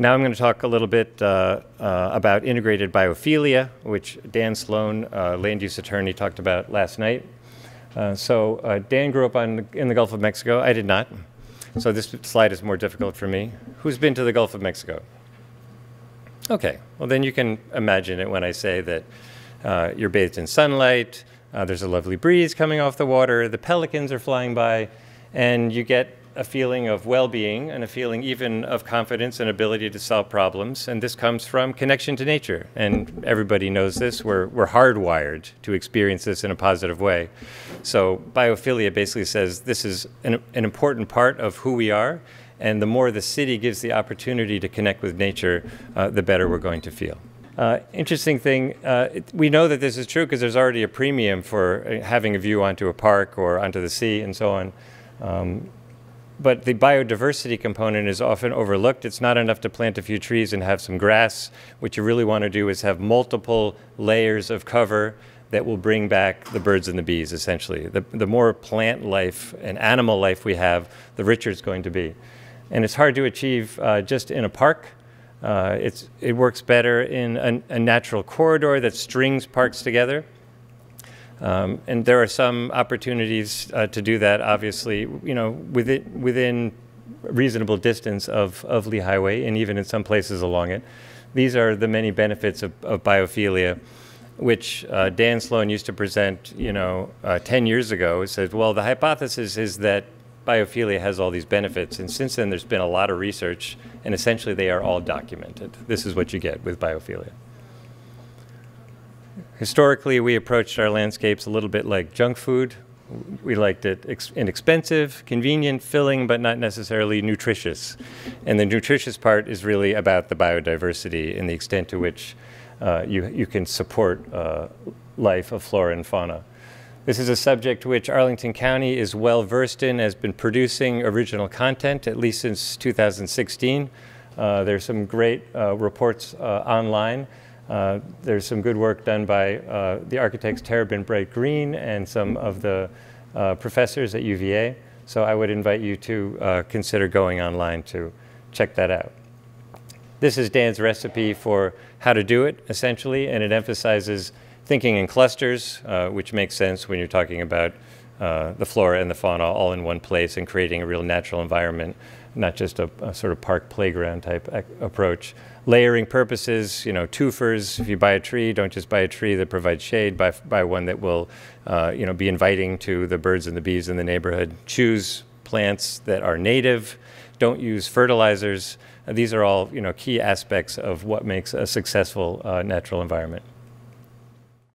Now I'm going to talk a little bit uh, uh, about integrated biophilia, which Dan Slone, uh, land use attorney, talked about last night. Uh, so uh, Dan grew up on, in the Gulf of Mexico. I did not. So this slide is more difficult for me. Who's been to the Gulf of Mexico? Okay, well then you can imagine it when I say that uh, you're bathed in sunlight, there's a lovely breeze coming off the water, the pelicans are flying by, and you get a feeling of well-being and a feeling even of confidence and ability to solve problems. And this comes from connection to nature. And everybody knows this. We're, we're hardwired to experience this in a positive way. So biophilia basically says this is an, an important part of who we are. And the more the city gives the opportunity to connect with nature, uh, the better we're going to feel. Uh, interesting thing, uh, it, we know that this is true because there's already a premium for uh, having a view onto a park or onto the sea and so on. Um, but the biodiversity component is often overlooked. It's not enough to plant a few trees and have some grass. What you really want to do is have multiple layers of cover that will bring back the birds and the bees, essentially. The, the more plant life and animal life we have, the richer it's going to be. And it's hard to achieve uh, just in a park. Uh, it works better in a, a natural corridor that strings parks together. Um, and there are some opportunities uh, to do that, obviously, you know, within, within reasonable distance of, of Lee Highway and even in some places along it. These are the many benefits of, of biophilia, which uh, Dan Slone used to present, you know, uh, 10 years ago. He said, well, the hypothesis is that biophilia has all these benefits. And since then, there's been a lot of research, and essentially they are all documented. This is what you get with biophilia. Historically, we approached our landscapes a little bit like junk food. We liked it inexpensive, convenient, filling, but not necessarily nutritious. And the nutritious part is really about the biodiversity and the extent to which uh, you, you can support uh, life of flora and fauna. This is a subject which Arlington County is well versed in, has been producing original content at least since 2016. Uh, there's some great uh, reports uh, online uh, there's some good work done by uh, the architects Terrapin Bright Green and some of the uh, professors at UVA. So I would invite you to uh, consider going online to check that out. This is Dan's recipe for how to do it, essentially, and it emphasizes thinking in clusters, uh, which makes sense when you're talking about the flora and the fauna all in one place and creating a real natural environment, not just a, a sort of park playground type approach layering purposes, you know, twofers. If you buy a tree, don't just buy a tree that provides shade. Buy, buy one that will, uh, you know, be inviting to the birds and the bees in the neighborhood. Choose plants that are native. Don't use fertilizers. These are all, you know, key aspects of what makes a successful uh, natural environment.